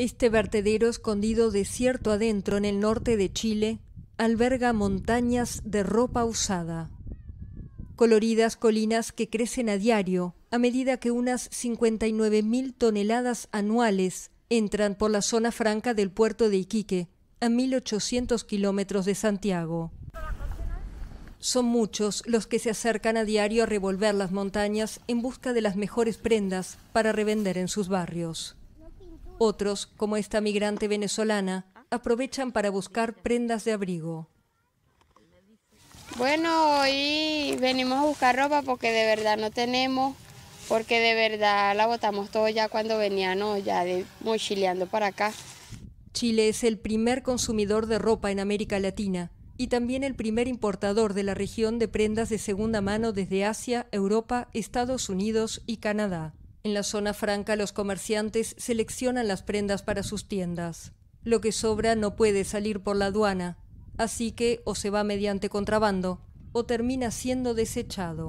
Este vertedero escondido desierto adentro en el norte de Chile alberga montañas de ropa usada. Coloridas colinas que crecen a diario a medida que unas 59.000 toneladas anuales entran por la zona franca del puerto de Iquique, a 1.800 kilómetros de Santiago. Son muchos los que se acercan a diario a revolver las montañas en busca de las mejores prendas para revender en sus barrios. Otros, como esta migrante venezolana, aprovechan para buscar prendas de abrigo. Bueno, hoy venimos a buscar ropa porque de verdad no tenemos, porque de verdad la botamos todo ya cuando veníamos ya de mochileando para acá. Chile es el primer consumidor de ropa en América Latina y también el primer importador de la región de prendas de segunda mano desde Asia, Europa, Estados Unidos y Canadá. En la zona franca los comerciantes seleccionan las prendas para sus tiendas. Lo que sobra no puede salir por la aduana, así que o se va mediante contrabando o termina siendo desechado.